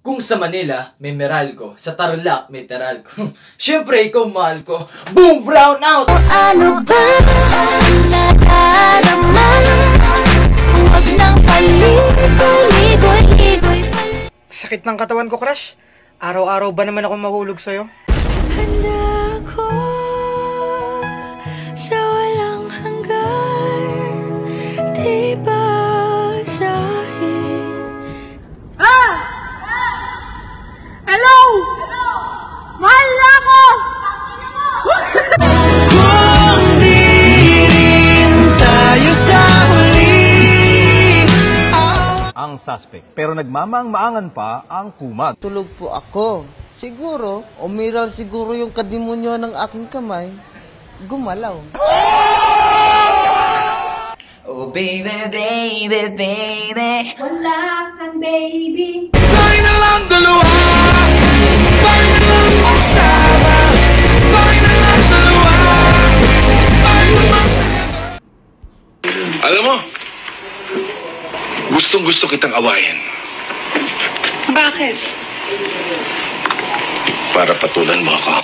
Kung sa Manila, may Meralco. Sa Tarlac, may Teralco. Siyempre, ikaw mahal ko. Boom! Brown out! Ano ba nadarama? Huwag nang paligoy-ligoy-ligoy Sakit ng katawan ko, crush. Araw-araw ba naman ako mahulog sa'yo? Handa ang suspect. Pero nagmamang-maangan pa ang kumag. Tulog po ako. Siguro, umiral siguro yung kadimonyo ng aking kamay. Gumalaw. Oh baby, baby, baby Wala kang baby Alam mo, gustong gusto kitang awayin. Bakit? Para patulan mo ako.